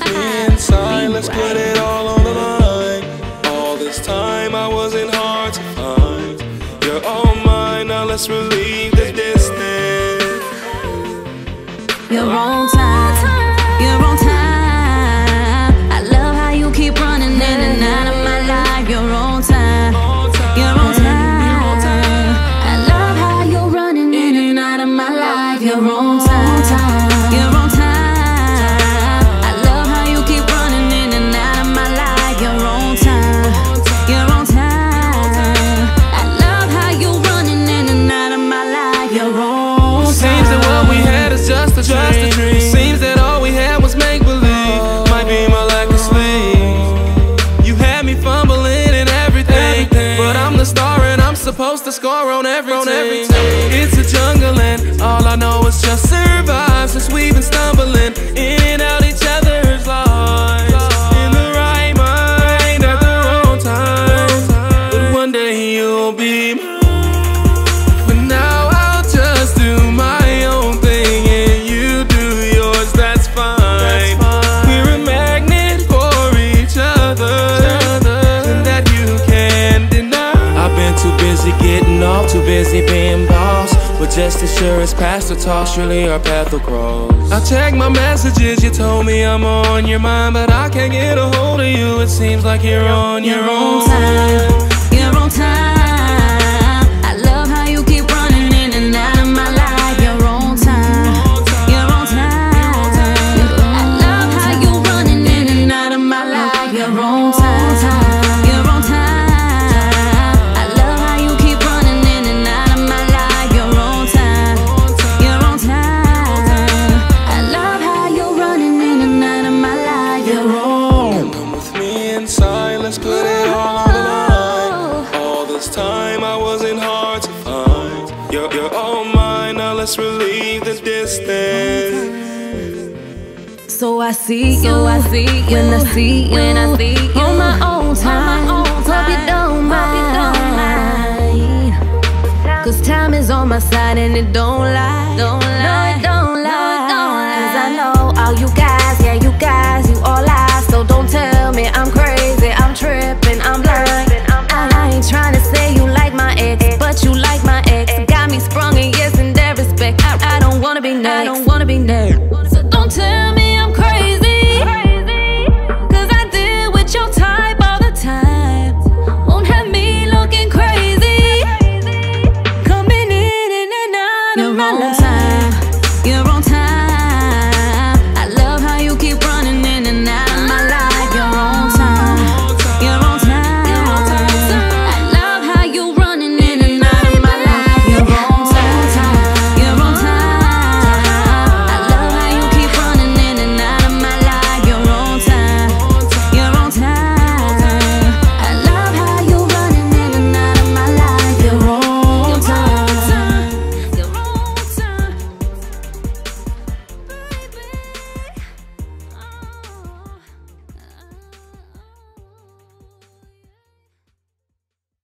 Inside, let's put it all on the line. All this time I wasn't hard to find. You're all mine, now let's relieve the distance. You're wrong. the score on everything. It's a jungle. really being boss. But just as sure as pastor talks, really our path will cross. I check my messages, you told me I'm on your mind, but I can't get a hold of you. It seems like you're on your own. Time. this time I wasn't hard to find. You're, you're all mine, now let's relieve the distance. So I see you, so I see you, when I see you, when I see you on my own time. On my own time. Hope you don't mind. Cause time is on my side and it don't lie. Don't be next. I don't wanna be next. So don't tell.